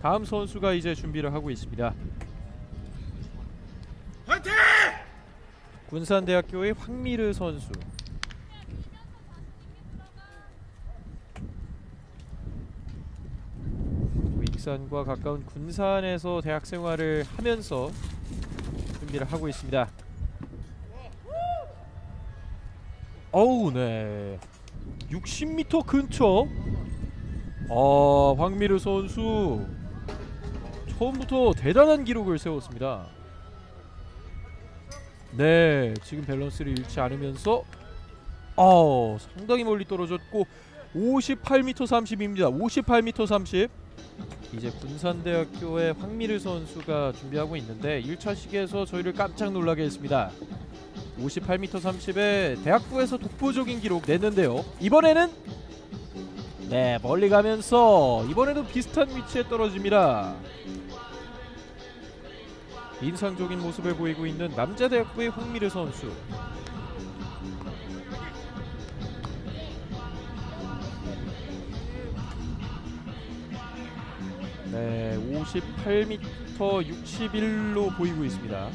다음 선수가 이제 준비를 하고 있습니다. 화이팅! 군산대학교의 황미르 선수. 익산과 가까운 군산에서 대학 생활을 하면서 준비를 하고 있습니다. 어우, 네. 60m 근처. 아, 황미르 선수 처음부터 대단한 기록을 세웠습니다. 네, 지금 밸런스를 잃지 않으면서 어, 상당히 멀리 떨어졌고 58m 30입니다. 58m 30. 이제 군산대학교의 황미르 선수가 준비하고 있는데 1차 시기에서 저희를 깜짝 놀라게 했습니다. 58m 30에 대학부에서 독보적인 기록 냈는데요. 이번에는 네, 멀리 가면서 이번에도 비슷한 위치에 떨어집니다. 인상적인 모습을 보이고 있는 남자대학부의 황미르 선수. 네, 58m 61로 보이고 있습니다.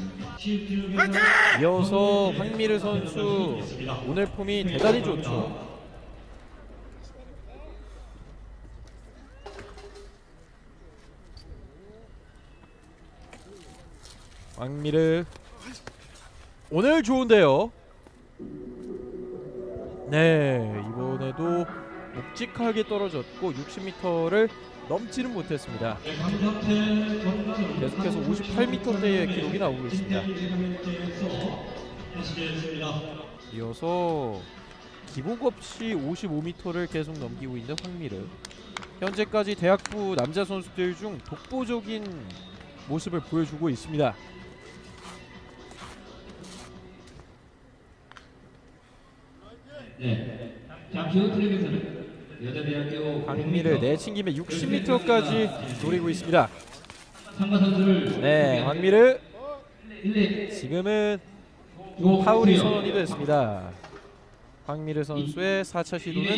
이어서 황미르 선수 오늘 폼이 대단히 좋죠. 황미르 오늘 좋은데요. 네 이번에도 묵직하게 떨어졌고 60m를 넘지는 못했습니다. 계속해서 58m대의 기록이 나오고 있습니다. 이어서 기복 없이 55m를 계속 넘기고 있는 황미르. 현재까지 대학부 남자 선수들 중 독보적인 모습을 보여주고 있습니다. 네. 잠시 후 트랙에서는 여자대학교 황미를 내친김에 60m까지 노리고 있습니다. 선수를 네, 1대 지금은 파울이 선언이 됐습니다. 황미르 선수의 4차 시도는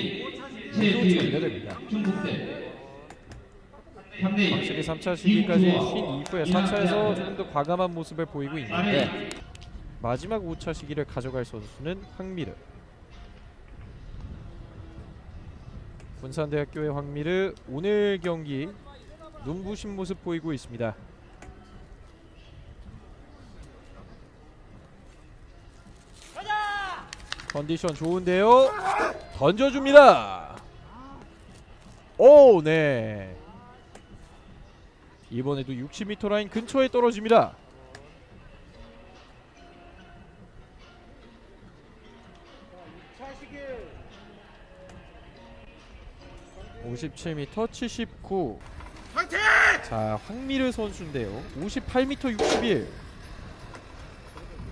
모두 처리가 됩니다. 중국대 3대 확실히 3차 시기까지 쉰 이후에 4차에서 조금 더 과감한 모습을 보이고 있는데 마지막 5차 시기를 가져갈 선수는 황미르. 군산대학교의 황미르 오늘 경기 눈부신 모습 보이고 있습니다. 컨디션 좋은데요. 던져줍니다. 오, 네. 이번에도 60m 라인 근처에 떨어집니다. (57m) 79 화이팅! 자 황미르 선수인데요. 58m 61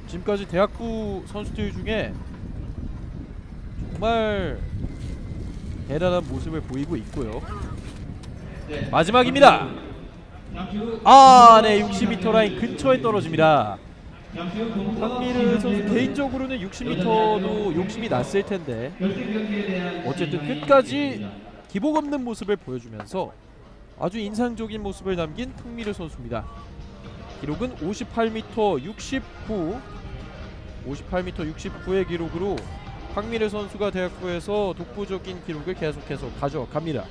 지금까지 대학부 선수들 중에 정말 대단한 모습을 보이고 있고요. 마지막입니다. 후 아네 60m 라인 근처에 떨어집니다. 황미르 선수 개인적으로는 60m도 욕심이 났을 텐데 어쨌든 끝까지. 기복 없는 모습을 보여주면서 아주 인상적인 모습을 남긴 풍미르 선수입니다. 기록은 58m 69 58m 69의 기록으로 황미르 선수가 대학부에서 독보적인 기록을 계속해서 가져갑니다.